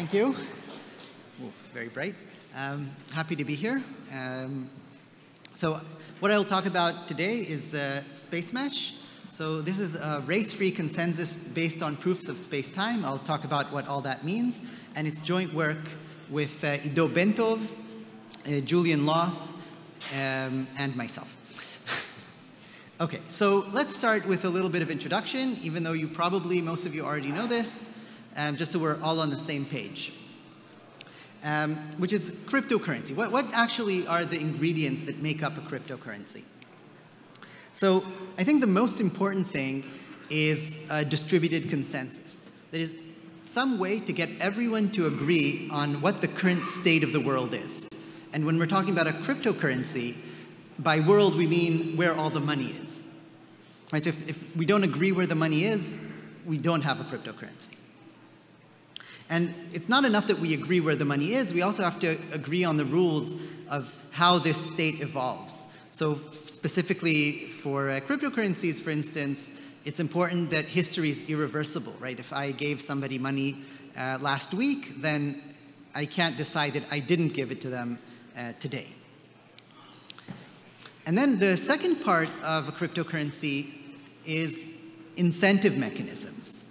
Thank you. Very bright. Um, happy to be here. Um, so what I'll talk about today is uh, Spacemesh. So this is a race-free consensus based on proofs of space-time. I'll talk about what all that means. And it's joint work with uh, Iddo Bentov, uh, Julian Loss, um, and myself. okay, so let's start with a little bit of introduction, even though you probably, most of you already know this, um, just so we're all on the same page. Um, which is cryptocurrency. What, what actually are the ingredients that make up a cryptocurrency? So I think the most important thing is a distributed consensus. That is, some way to get everyone to agree on what the current state of the world is. And when we're talking about a cryptocurrency, by world we mean where all the money is. Right, so if, if we don't agree where the money is, we don't have a cryptocurrency. And it's not enough that we agree where the money is, we also have to agree on the rules of how this state evolves. So specifically for uh, cryptocurrencies, for instance, it's important that history is irreversible, right? If I gave somebody money uh, last week, then I can't decide that I didn't give it to them uh, today. And then the second part of a cryptocurrency is incentive mechanisms.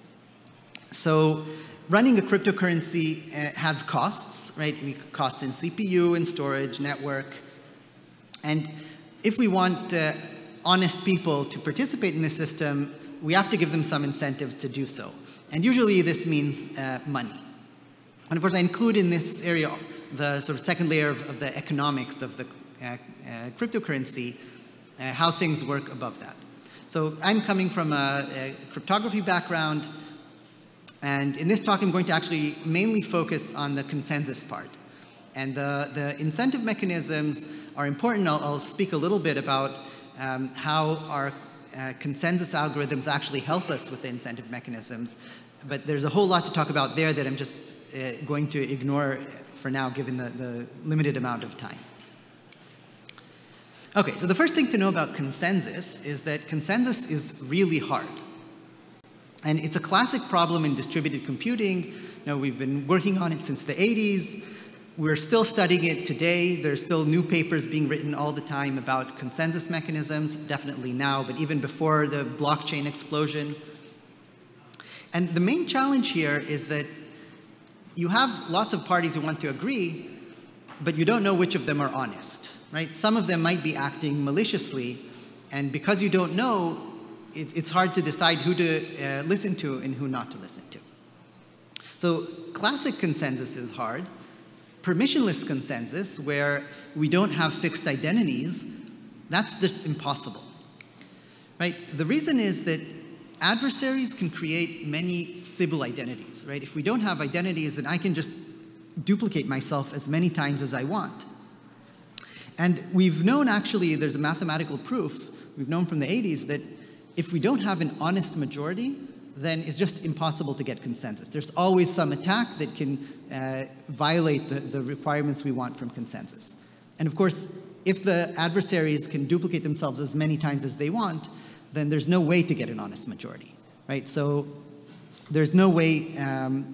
So running a cryptocurrency uh, has costs, right? We costs in CPU and storage, network. And if we want uh, honest people to participate in the system, we have to give them some incentives to do so. And usually this means uh, money. And of course, I include in this area the sort of second layer of, of the economics of the uh, cryptocurrency, how things work above that. So I'm coming from a, a, cryptography background, and in this talk I'm going to actually mainly focus on the consensus part. And the, the incentive mechanisms are important. I'll, I'll speak a little bit about um, how our uh, consensus algorithms actually help us with the incentive mechanisms. But there's a whole lot to talk about there that I'm just uh, going to ignore for now, given the, the limited amount of time. Okay, so the first thing to know about consensus is that consensus is really hard. And it's a classic problem in distributed computing. You know, we've been working on it since the 80s. We're still studying it today. There's still new papers being written all the time about consensus mechanisms, definitely now, but even before the blockchain explosion. And the main challenge here is that you have lots of parties who want to agree, but you don't know which of them are honest, right? Some of them might be acting maliciously, and because you don't know, it, it's hard to decide who to uh, listen to and who not to listen to. So classic consensus is hard, permissionless consensus, where we don't have fixed identities, that's just impossible. Right? The reason is that adversaries can create many Sybil identities, right? If we don't have identities, then I can just duplicate myself as many times as I want. And we've known actually, there's a mathematical proof, we've known from the 80s that if we don't have an honest majority, then it's just impossible to get consensus. There's always some attack that can uh, violate the, the requirements we want from consensus. And of course, if the adversaries can duplicate themselves as many times as they want, then there's no way to get an honest majority, right? So there's no way um,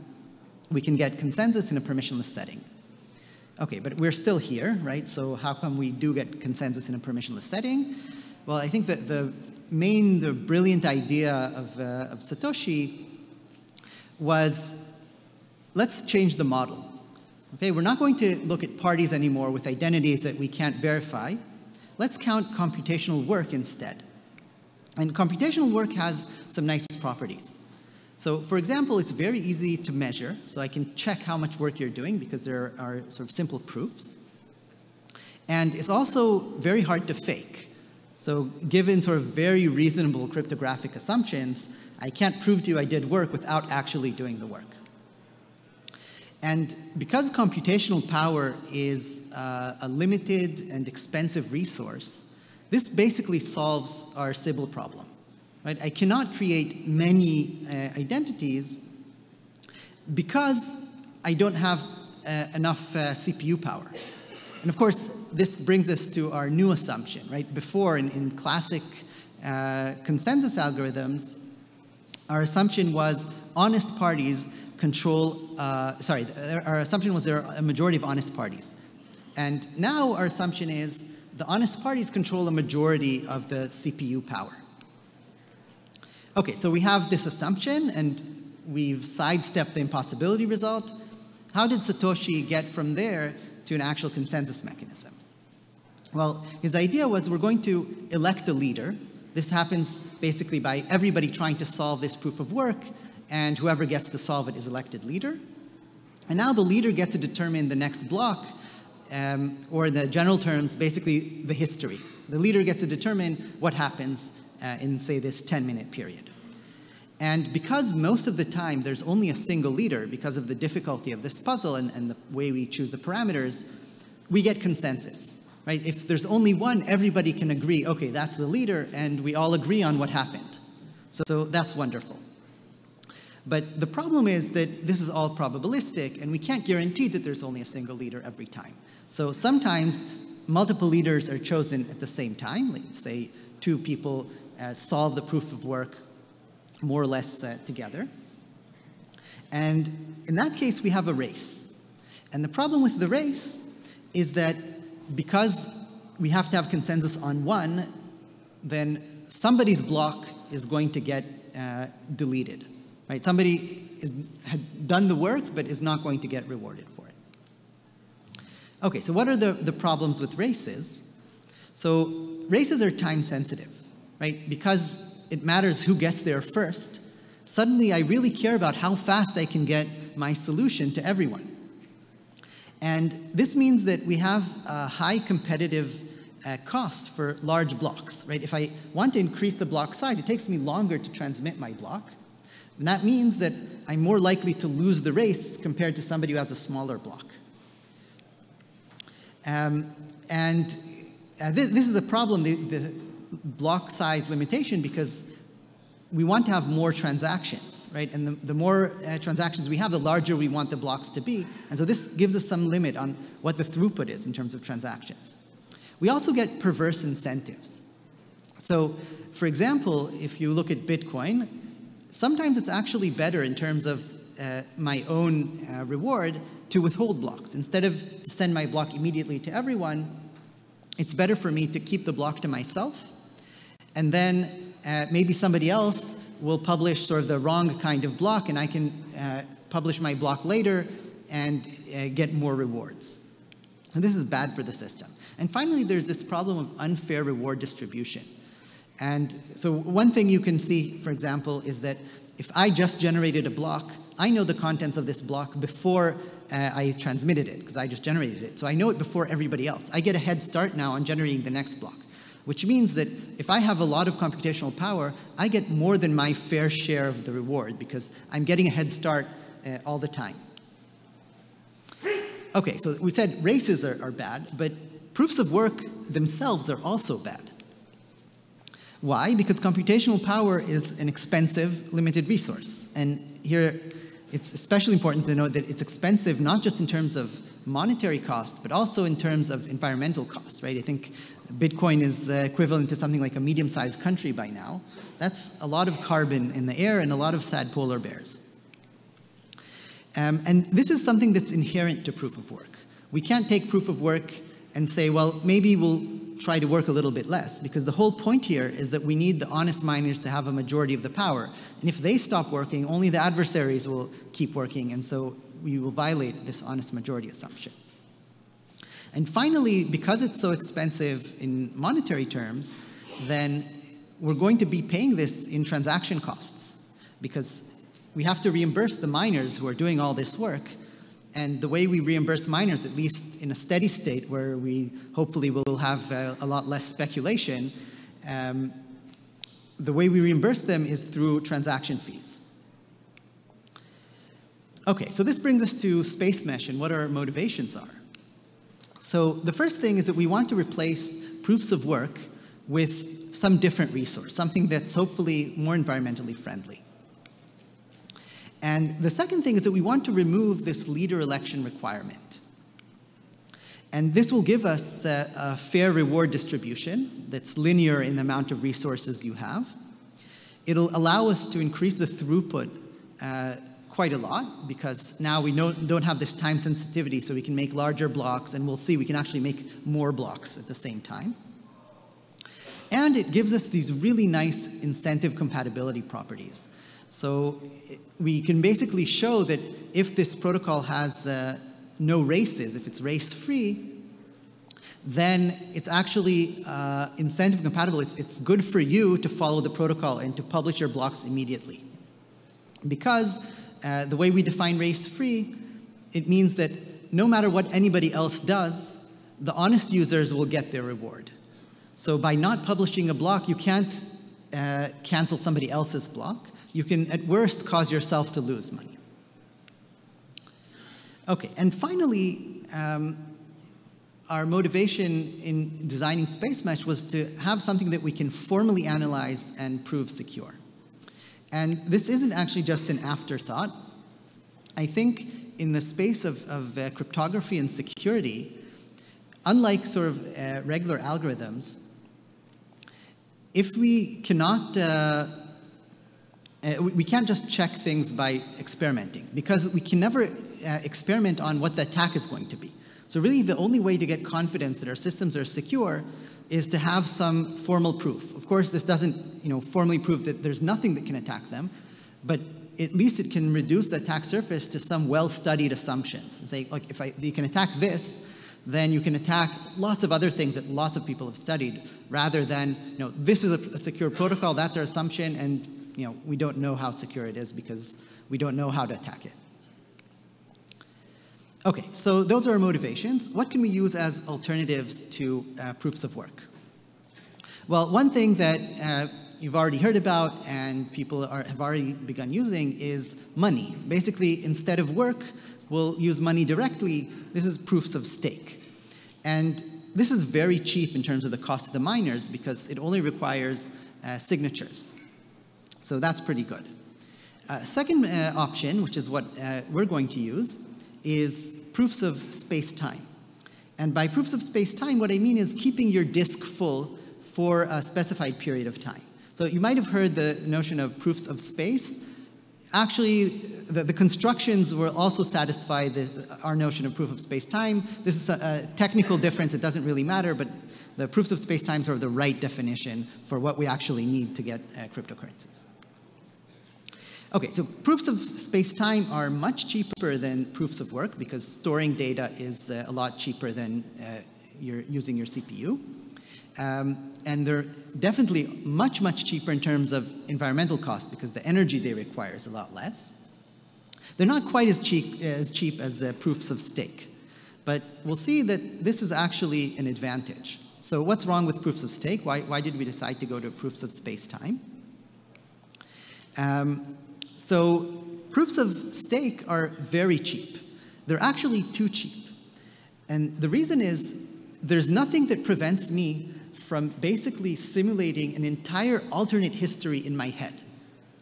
we can get consensus in a permissionless setting. Okay, but we're still here, right? So how come we do get consensus in a permissionless setting? Well, I think that the main, the brilliant idea of, uh, of Satoshi was let's change the model. Okay, we're not going to look at parties anymore with identities that we can't verify. Let's count computational work instead. And computational work has some nice properties. So for example, it's very easy to measure. So I can check how much work you're doing because there are sort of simple proofs. And it's also very hard to fake. So given sort of very reasonable cryptographic assumptions, I can't prove to you I did work without actually doing the work. And because computational power is uh, a limited and expensive resource, this basically solves our Sybil problem. Right? I cannot create many uh, identities because I don't have uh, enough uh, CPU power. And of course, this brings us to our new assumption, right? Before, in, in classic uh, consensus algorithms, our assumption was honest parties control, uh, sorry, our assumption was there are a majority of honest parties. And now our assumption is the honest parties control a majority of the CPU power. Okay, so we have this assumption and we've sidestepped the impossibility result. How did Satoshi get from there to an actual consensus mechanism? Well, his idea was we're going to elect a leader. This happens basically by everybody trying to solve this proof of work, and whoever gets to solve it is elected leader. And now the leader gets to determine the next block, um, or in the general terms, basically the history. The leader gets to determine what happens uh, in, say, this 10 minute period. And because most of the time there's only a single leader because of the difficulty of this puzzle and, and the way we choose the parameters, we get consensus, right? If there's only one, everybody can agree, okay, that's the leader, and we all agree on what happened. So, so that's wonderful. But the problem is that this is all probabilistic, and we can't guarantee that there's only a single leader every time. So sometimes multiple leaders are chosen at the same time, like say two people uh, solve the proof of work more or less uh, together. And in that case, we have a race. And the problem with the race is that because we have to have consensus on one, then somebody's block is going to get uh, deleted. Right? Somebody is, had done the work but is not going to get rewarded for it. Okay, so what are the, the problems with races? So races are time sensitive, right? Because it matters who gets there first, suddenly I really care about how fast I can get my solution to everyone. And this means that we have a high competitive uh, cost for large blocks, right? If I want to increase the block size, it takes me longer to transmit my block. And that means that I'm more likely to lose the race compared to somebody who has a smaller block. Um, and uh, this, this, is a problem, the, the block size limitation, because we want to have more transactions, right? And the, the more uh, transactions we have, the larger we want the blocks to be. And so this gives us some limit on what the throughput is in terms of transactions. We also get perverse incentives. So, for example, if you look at Bitcoin, sometimes it's actually better in terms of uh, my own uh, reward to withhold blocks. Instead of to send my block immediately to everyone, it's better for me to keep the block to myself. And then uh, maybe somebody else will publish sort of the wrong kind of block, and I can uh, publish my block later and uh, get more rewards. And this is bad for the system. And finally, there's this problem of unfair reward distribution. And so one thing you can see, for example, is that if I just generated a block, I know the contents of this block before uh, I transmitted it, because I just generated it. So I know it before everybody else. I get a head start now on generating the next block, which means that if I have a lot of computational power, I get more than my fair share of the reward, because I'm getting a head start uh, all the time. Okay, so we said races are, are bad, but proofs of work themselves are also bad. Why? Because computational power is an expensive, limited resource. And here, it's especially important to note that it's expensive not just in terms of monetary costs, but also in terms of environmental costs, right? I think Bitcoin is uh, equivalent to something like a medium-sized country by now. That's a lot of carbon in the air and a lot of sad polar bears. Um, and this is something that's inherent to proof of work. We can't take proof of work and say, well, maybe we'll try to work a little bit less because the whole point here is that we need the honest miners to have a majority of the power. And if they stop working, only the adversaries will keep working, and so we will violate this honest majority assumption. And finally, because it's so expensive in monetary terms, then we're going to be paying this in transaction costs because we have to reimburse the miners who are doing all this work and the way we reimburse miners, at least in a steady state where we hopefully will have a, a lot less speculation, um, the way we reimburse them is through transaction fees. Okay, so this brings us to Spacemesh and what our motivations are. So the first thing is that we want to replace proofs of work with some different resource, something that's hopefully more environmentally friendly. And the second thing is that we want to remove this leader election requirement. And this will give us a, a, fair reward distribution that's linear in the amount of resources you have. It'll allow us to increase the throughput uh, quite a lot because now we don't don't have this time sensitivity, so we can make larger blocks, and we'll see we can actually make more blocks at the same time. And it gives us these really nice incentive compatibility properties. So we can basically show that if this protocol has uh, no races, if it's race-free, then it's actually uh, incentive compatible. It's, it's good for you to follow the protocol and to publish your blocks immediately. Because uh, the way we define race-free, it means that no matter what anybody else does, the honest users will get their reward. So by not publishing a block, you can't uh, cancel somebody else's block. You can, at worst, cause yourself to lose money. Okay, and finally, um, our motivation in designing Spacemesh was to have something that we can formally analyze and prove secure. And this isn't actually just an afterthought. I think in the space of, of uh, cryptography and security, unlike sort of uh, regular algorithms, if we cannot, uh, uh we can't just check things by experimenting because we can never uh, experiment on what the attack is going to be. So really the only way to get confidence that our systems are secure is to have some formal proof. Of course, this doesn't you know, formally prove that there's nothing that can attack them, but at least it can reduce the attack surface to some well-studied assumptions. And say, like, if I, you can attack this, then you can attack lots of other things that lots of people have studied, rather than, you know, this is a, a secure protocol, that's our assumption, and you know, we don't know how secure it is because we don't know how to attack it. Okay, so those are our motivations. What can we use as alternatives to uh, proofs of work? Well, one thing that uh, you've already heard about and people are, have already begun using is money. Basically, instead of work, we'll use money directly. This is proofs of stake. And this is very cheap in terms of the cost of the miners because it only requires uh, signatures. So that's pretty good. Uh, second uh, option, which is what uh, we're going to use, is proofs of space-time. And by proofs of space-time, what I mean is keeping your disk full for a specified period of time. So you might have heard the notion of proofs of space. Actually, the, the constructions will also satisfy the, our notion of proof of space-time. This is a, a, technical difference. It doesn't really matter, but the proofs of space-time are the right definition for what we actually need to get uh, cryptocurrencies. Okay, so proofs of space-time are much cheaper than proofs of work because storing data is uh, a lot cheaper than uh, you're using your CPU. Um, and they're definitely much, much cheaper in terms of environmental cost because the energy they require is a lot less. They're not quite as cheap as, cheap as the proofs of stake, but we'll see that this is actually an advantage. So what's wrong with proofs of stake? Why, why did we decide to go to proofs of space-time? Um, so proofs of stake are very cheap. They're actually too cheap. And the reason is there's nothing that prevents me from basically simulating an entire alternate history in my head.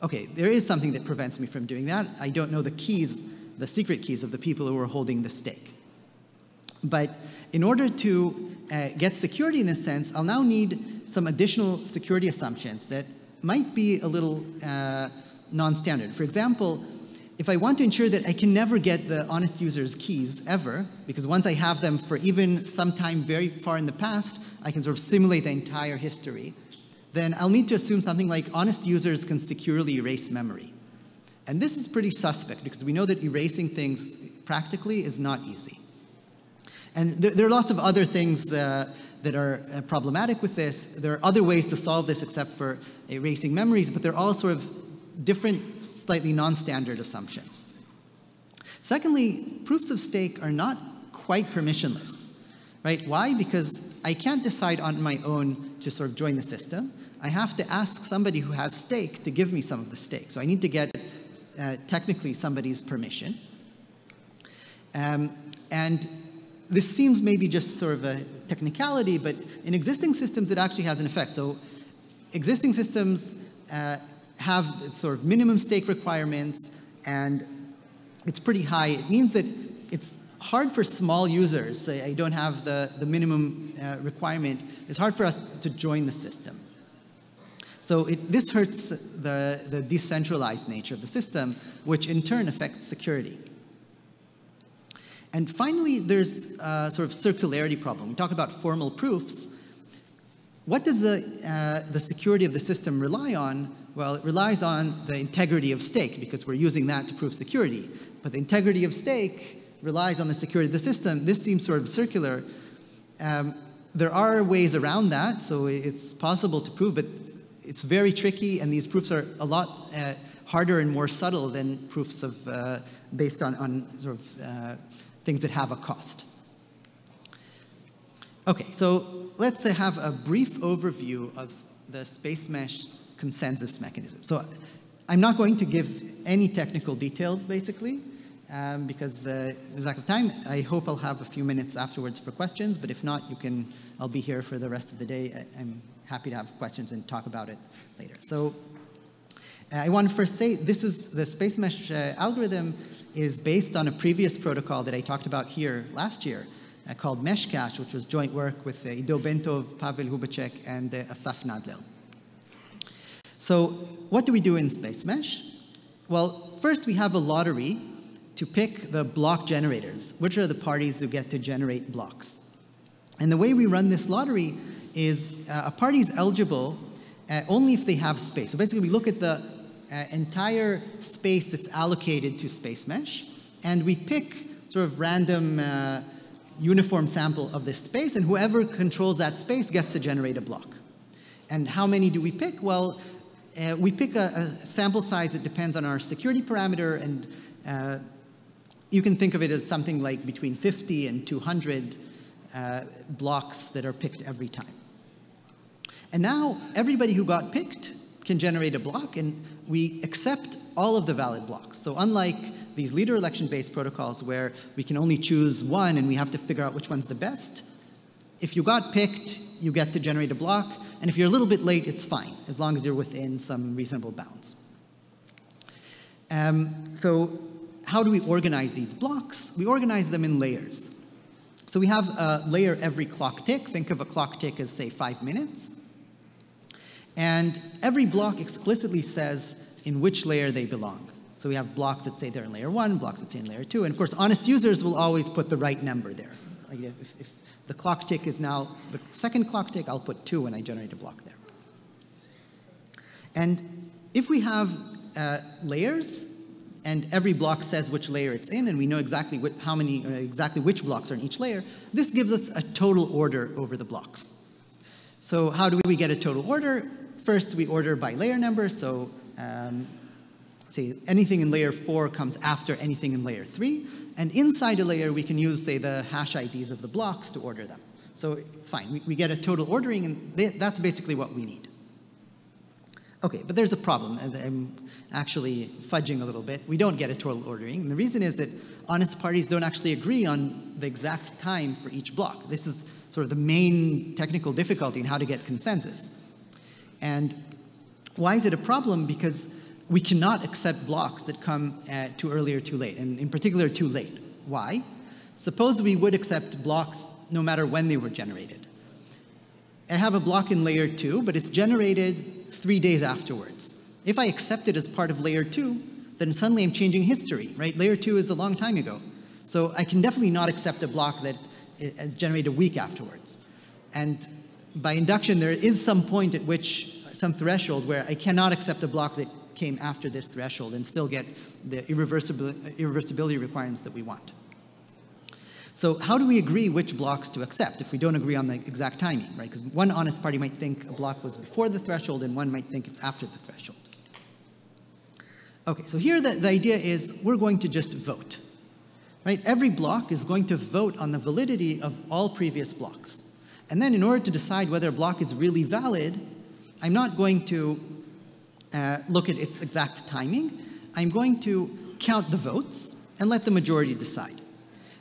Okay, there is something that prevents me from doing that. I don't know the keys, the secret keys of the people who are holding the stake. But in order to uh, get security in this sense, I'll now need some additional security assumptions that might be a little uh, non-standard. For example, if I want to ensure that I can never get the honest user's keys ever, because once I have them for even some time very far in the past, I can sort of simulate the entire history, then I'll need to assume something like honest users can securely erase memory. And this is pretty suspect because we know that erasing things practically is not easy. And there, there are lots of other things uh, that are uh, problematic with this. There are other ways to solve this except for erasing memories, but they're all sort of different, slightly non-standard assumptions. Secondly, proofs of stake are not quite permissionless, right? Why? Because I can't decide on my own to sort of join the system. I have to ask somebody who has stake to give me some of the stake. So I need to get uh, technically somebody's permission. Um, and this seems maybe just sort of a technicality, but in existing systems, it actually has an effect. So existing systems uh, have sort of minimum stake requirements, and it's pretty high. It means that it's hard for small users, I don't have the, the minimum uh, requirement, it's hard for us to join the system. So it, this hurts the, the decentralized nature of the system, which in turn affects security. And finally, there's a sort of circularity problem. We talk about formal proofs. What does the, uh, the security of the system rely on? Well, it relies on the integrity of stake because we're using that to prove security. But the integrity of stake relies on the security of the system. This seems sort of circular. Um, there are ways around that, so it's possible to prove, but it's very tricky, and these proofs are a lot uh, harder and more subtle than proofs of, uh, based on, on sort of uh, things that have a cost. Okay, so let's have a brief overview of the Spacemesh consensus mechanism. So I'm not going to give any technical details, basically, um, because uh, lack of time. I hope I'll have a few minutes afterwards for questions, but if not, you can, I'll be here for the rest of the day. I, I'm happy to have questions and talk about it later. So I want to first say this is the Spacemesh uh, algorithm is based on a previous protocol that I talked about here last year uh, called Meshcash, which was joint work with uh, Iddo Bentov, Pavel Hubacek, and uh, Asaf Nadler. So what do we do in Spacemesh? Well, first we have a lottery to pick the block generators, which are the parties who get to generate blocks. And the way we run this lottery is uh, a party is eligible uh, only if they have space. So basically we look at the uh, entire space that's allocated to Spacemesh, and we pick sort of random uh, uniform sample of this space, and whoever controls that space gets to generate a block. And how many do we pick? Well, uh, we pick a, a, sample size that depends on our security parameter, and uh, you can think of it as something like between 50 and 200 uh, blocks that are picked every time. And now everybody who got picked can generate a block, and we accept all of the valid blocks. So unlike these leader election-based protocols where we can only choose one and we have to figure out which one's the best, if you got picked, you get to generate a block, and if you're a little bit late, it's fine, as long as you're within some reasonable bounds. Um, so how do we organize these blocks? We organize them in layers. So we have a layer every clock tick. Think of a clock tick as, say, five minutes. And every block explicitly says in which layer they belong. So we have blocks that say they're in layer one, blocks that say in layer two, and of course honest users will always put the right number there. If, if the clock tick is now the second clock tick, I'll put two when I generate a block there. And if we have uh, layers, and every block says which layer it's in, and we know exactly what, how many, uh, exactly which blocks are in each layer, this gives us a total order over the blocks. So how do we get a total order? First, we order by layer number. So um, say anything in layer four comes after anything in layer three. And inside a layer, we can use, say, the hash IDs of the blocks to order them. So fine, we, we get a total ordering, and that's basically what we need. Okay, but there's a problem, and I'm actually fudging a little bit. We don't get a total ordering, and the reason is that honest parties don't actually agree on the exact time for each block. This is sort of the main technical difficulty in how to get consensus. And why is it a problem? Because we cannot accept blocks that come uh, too early or too late, and in particular, too late. Why? Suppose we would accept blocks no matter when they were generated. I have a block in layer two, but it's generated three days afterwards. If I accept it as part of layer two, then suddenly I'm changing history, right? Layer two is a long time ago. So I can definitely not accept a block that is generated a week afterwards. And by induction, there is some point at which, some threshold where I cannot accept a block that came after this threshold and still get the irreversibility requirements that we want. So how do we agree which blocks to accept if we don't agree on the exact timing, right? Because one honest party might think a block was before the threshold and one might think it's after the threshold. Okay, so here the, the idea is we're going to just vote, right? Every block is going to vote on the validity of all previous blocks. And then in order to decide whether a block is really valid, I'm not going to uh, look at its exact timing. I'm going to count the votes and let the majority decide.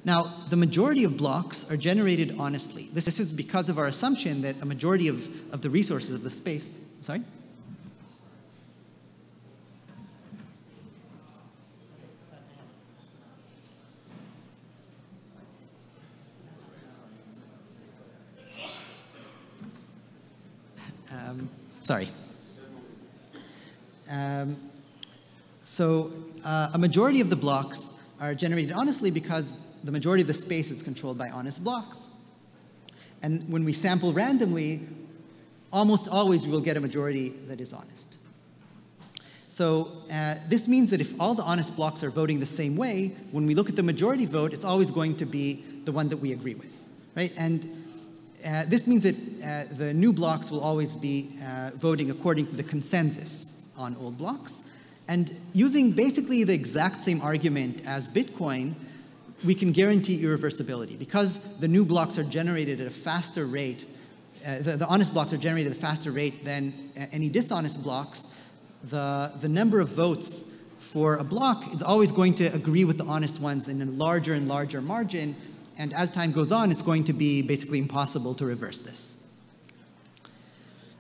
Now, the majority of blocks are generated honestly. This, this is because of our assumption that a majority of, of the resources of the space, sorry? Um, sorry. Um, so uh, a majority of the blocks are generated honestly because the majority of the space is controlled by honest blocks. And when we sample randomly, almost always we will get a majority that is honest. So uh, this means that if all the honest blocks are voting the same way, when we look at the majority vote, it's always going to be the one that we agree with, right? And uh, this means that uh, the new blocks will always be uh, voting according to the consensus on old blocks. And using basically the exact same argument as Bitcoin, we can guarantee irreversibility. Because the new blocks are generated at a faster rate, uh, the, the, honest blocks are generated at a faster rate than uh, any dishonest blocks, the, the number of votes for a block is always going to agree with the honest ones in a larger and larger margin. And as time goes on, it's going to be basically impossible to reverse this.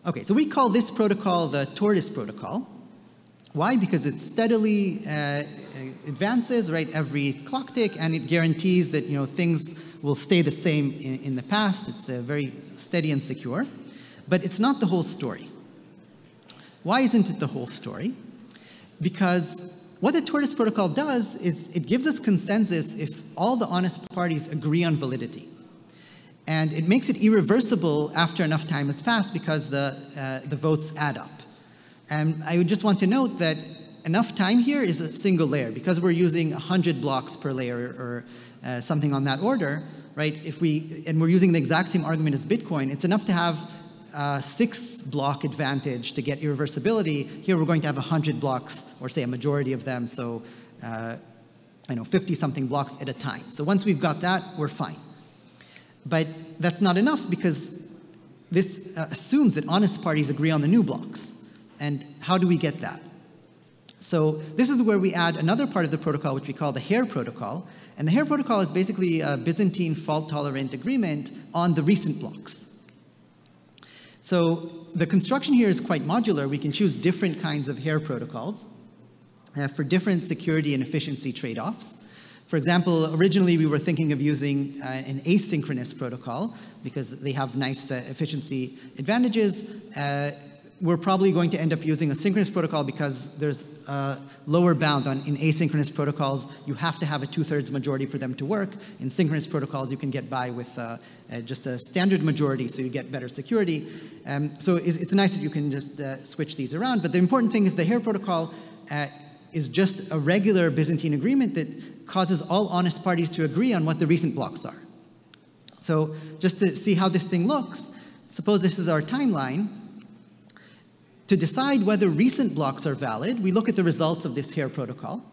Okay, so we call this protocol the tortoise protocol. Why? Because it steadily uh, advances, right, every clock tick, and it guarantees that, you know, things will stay the same in, in the past. It's uh, very steady and secure. But it's not the whole story. Why isn't it the whole story? Because what the tortoise protocol does is it gives us consensus if all the honest parties agree on validity. And it makes it irreversible after enough time has passed because the, uh, the votes add up. And I would just want to note that enough time here is a single layer. Because we're using 100 blocks per layer or uh, something on that order, right? If we, and we're using the exact same argument as Bitcoin, it's enough to have a six block advantage to get irreversibility. Here we're going to have 100 blocks, or say a majority of them, so uh, I know 50 something blocks at a time. So once we've got that, we're fine. But that's not enough because this uh, assumes that honest parties agree on the new blocks. And how do we get that? So this is where we add another part of the protocol, which we call the Hare protocol. And the Hare protocol is basically a Byzantine fault-tolerant agreement on the recent blocks. So the construction here is quite modular. We can choose different kinds of Hare protocols uh, for different security and efficiency trade-offs. For example, originally we were thinking of using uh, an asynchronous protocol because they have nice uh, efficiency advantages. Uh, we're probably going to end up using a synchronous protocol because there's a lower bound on in asynchronous protocols. You have to have a two-thirds majority for them to work. In synchronous protocols, you can get by with uh, uh, just a standard majority, so you get better security. Um, so it's, it's, nice that you can just uh, switch these around. But the important thing is the Hare protocol is just a regular Byzantine agreement that causes all honest parties to agree on what the recent blocks are. So just to see how this thing looks, suppose this is our timeline. To decide whether recent blocks are valid, we look at the results of this Hare protocol,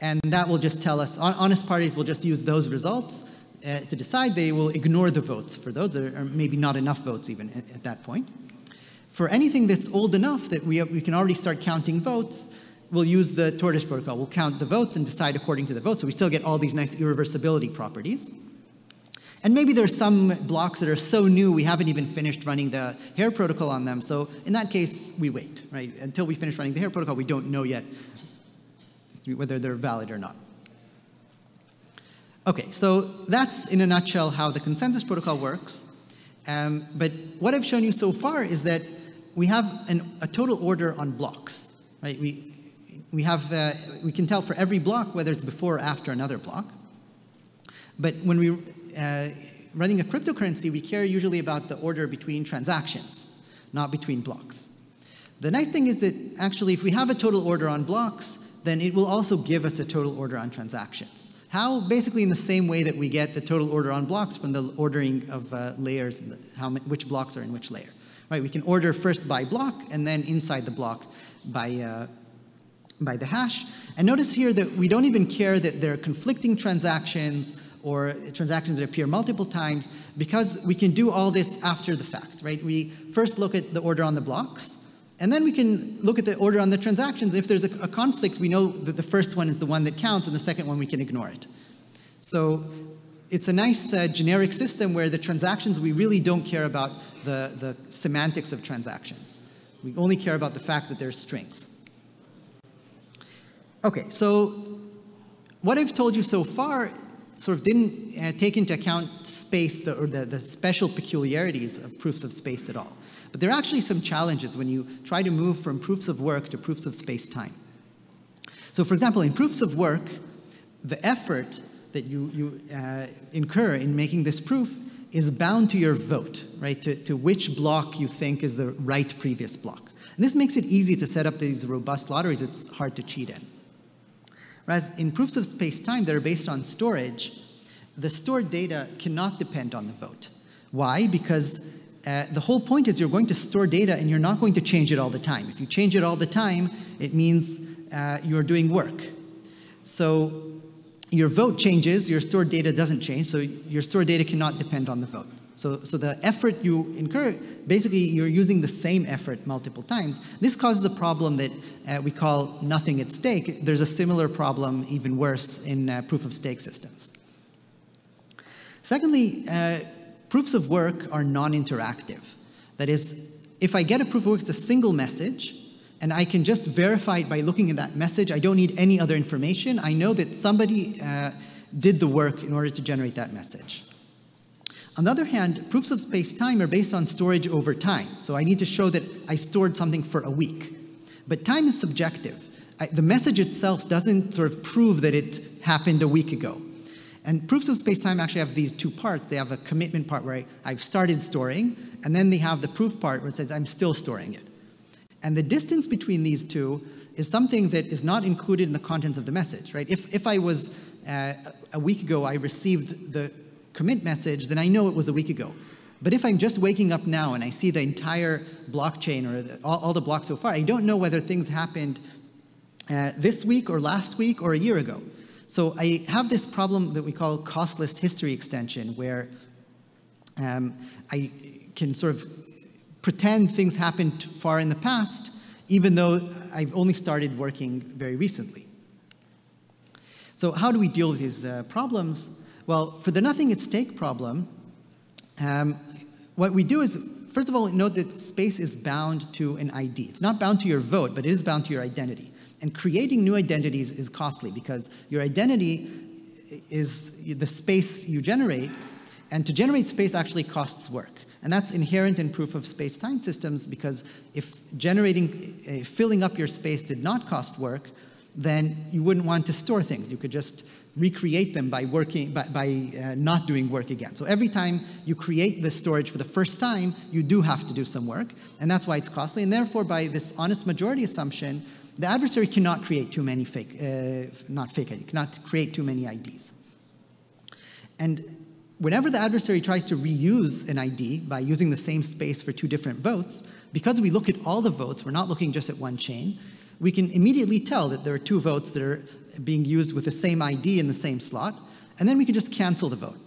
and that will just tell us, honest parties will just use those results uh, to decide. They will ignore the votes for those, or maybe not enough votes even at, at that point. For anything that's old enough that we, we can already start counting votes, we'll use the tortoise protocol. We'll count the votes and decide according to the votes, so we still get all these nice irreversibility properties. And maybe there's some blocks that are so new we haven't even finished running the Hare protocol on them. So in that case, we wait, right? Until we finish running the Hare protocol, we don't know yet whether they're valid or not. Okay, so that's in a nutshell how the consensus protocol works. Um, but what I've shown you so far is that we have an, a total order on blocks, right? We, we, have, uh, we can tell for every block whether it's before or after another block. But when we uh, running a cryptocurrency, we care usually about the order between transactions, not between blocks. The nice thing is that actually, if we have a total order on blocks, then it will also give us a total order on transactions. How? Basically in the same way that we get the total order on blocks from the ordering of uh, layers, the, how which blocks are in which layer. Right? We can order first by block, and then inside the block by, uh, by the hash. And notice here that we don't even care that there are conflicting transactions or transactions that appear multiple times because we can do all this after the fact, right? We first look at the order on the blocks, and then we can look at the order on the transactions. If there's a, a conflict, we know that the first one is the one that counts, and the second one we can ignore it. So it's a nice uh, generic system where the transactions, we really don't care about the, the semantics of transactions. We only care about the fact that they're strings. Okay, so what I've told you so far sort of didn't uh, take into account space or the, the special peculiarities of proofs of space at all. But there are actually some challenges when you try to move from proofs of work to proofs of space-time. So for example, in proofs of work, the effort that you, you uh, incur in making this proof is bound to your vote, right? To, to which block you think is the right previous block. And this makes it easy to set up these robust lotteries it's hard to cheat in. Whereas in proofs of space-time that are based on storage, the stored data cannot depend on the vote. Why? Because uh, the whole point is you're going to store data and you're not going to change it all the time. If you change it all the time, it means uh, you're doing work. So your vote changes, your stored data doesn't change, so your stored data cannot depend on the vote. So, so the effort you incur, basically you're using the same effort multiple times. This causes a problem that uh, we call nothing at stake. There's a similar problem, even worse, in uh, proof of stake systems. Secondly, uh, proofs of work are non-interactive. That is, if I get a proof of work, it's a single message, and I can just verify it by looking at that message. I don't need any other information. I know that somebody uh, did the work in order to generate that message. On the other hand, proofs of space-time are based on storage over time. So I need to show that I stored something for a week. But time is subjective. I, the message itself doesn't sort of prove that it happened a week ago. And proofs of space-time actually have these two parts. They have a commitment part where I, have started storing, and then they have the proof part where it says I'm still storing it. And the distance between these two is something that is not included in the contents of the message, right? If, if I was, uh, a week ago, I received the commit message, then I know it was a week ago. But if I'm just waking up now and I see the entire blockchain or the, all, all, the blocks so far, I don't know whether things happened uh, this week or last week or a year ago. So I have this problem that we call costless history extension, where um, I can sort of pretend things happened far in the past, even though I've only started working very recently. So how do we deal with these uh, problems? Well, for the nothing at stake problem, um, what we do is, first of all, note that space is bound to an ID. It's not bound to your vote, but it is bound to your identity. And creating new identities is costly because your identity is the space you generate, and to generate space actually costs work. And that's inherent in proof of space-time systems because if generating, uh, filling up your space did not cost work, then you wouldn't want to store things. You could just recreate them by working by, by uh, not doing work again. So every time you create the storage for the first time, you do have to do some work, and that's why it's costly. And therefore, by this honest majority assumption, the adversary cannot create too many fake, uh, not fake ID, cannot create too many IDs. And whenever the adversary tries to reuse an ID by using the same space for two different votes, because we look at all the votes, we're not looking just at one chain, we can immediately tell that there are two votes that are being used with the same ID in the same slot, and then we can just cancel the vote.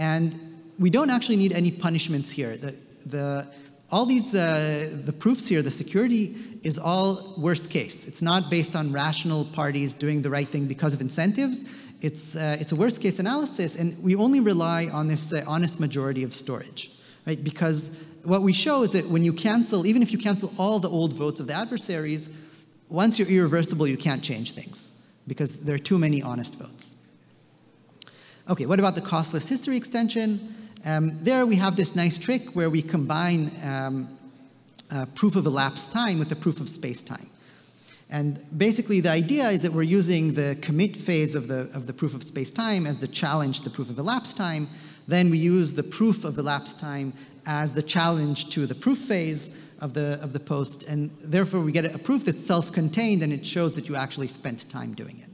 And we don't actually need any punishments here. The, the, all these, uh, the proofs here, the security is all worst case. It's not based on rational parties doing the right thing because of incentives. It's, uh, it's a worst case analysis, and we only rely on this uh, honest majority of storage, right? Because what we show is that when you cancel, even if you cancel all the old votes of the adversaries, once you're irreversible, you can't change things because there are too many honest votes. Okay, what about the costless history extension? Um, there we have this nice trick where we combine um, uh, proof of elapsed time with the proof of space-time. And basically, the idea is that we're using the commit phase of the, of the proof of space-time as the challenge to the proof of elapsed time. Then we use the proof of elapsed time as the challenge to the proof phase of the, of the PoST. And therefore, we get a proof that's self-contained, and it shows that you actually spent time doing it.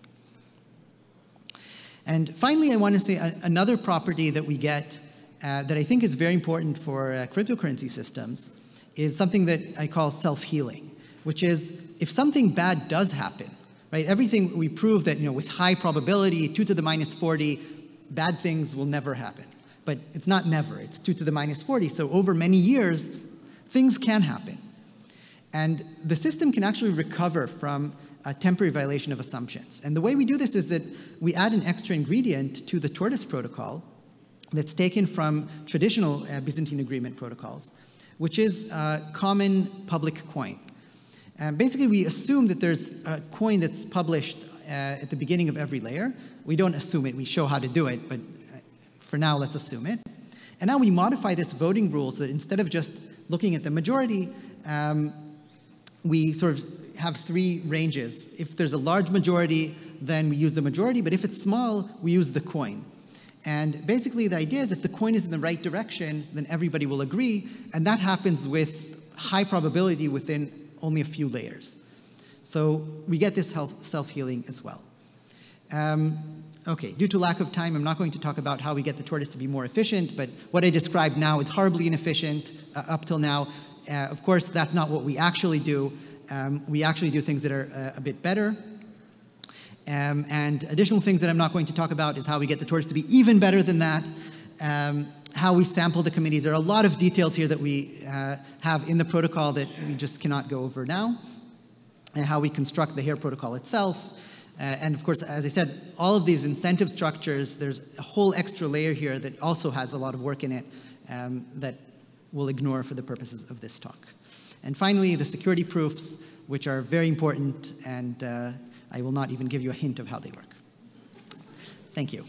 And finally, I want to say another property that we get uh, that I think is very important for uh, cryptocurrency systems is something that I call self-healing, which is if something bad does happen, right, everything we prove that, you know, with high probability, 2 to the minus 40, bad things will never happen. But it's not never, it's 2 to the minus 40. So over many years, things can happen. And the system can actually recover from a temporary violation of assumptions. And the way we do this is that we add an extra ingredient to the tortoise protocol that's taken from traditional uh, Byzantine agreement protocols, which is a common public coin. And basically, we assume that there's a coin that's published uh, at the beginning of every layer. We don't assume it, we show how to do it, but uh, for now, let's assume it. And now we modify this voting rule so that instead of just looking at the majority, um, we sort of have three ranges. If there's a large majority, then we use the majority, but if it's small, we use the coin. And basically, the idea is if the coin is in the right direction, then everybody will agree, and that happens with high probability within only a few layers. So we get this self-healing as well. Um, okay, due to lack of time, I'm not going to talk about how we get the tortoise to be more efficient, but what I described now is horribly inefficient uh, up till now. Uh, of course, that's not what we actually do. Um, we actually do things that are uh, a bit better. Um, and additional things that I'm not going to talk about is how we get the tortoise to be even better than that, um, how we sample the committees. There are a lot of details here that we uh, have in the protocol that we just cannot go over now, and how we construct the HARE protocol itself. Uh, and of course, as I said, all of these incentive structures, there's a whole extra layer here that also has a lot of work in it um, that we'll ignore for the purposes of this talk. And finally, the security proofs, which are very important, and uh, I will not even give you a hint of how they work. Thank you.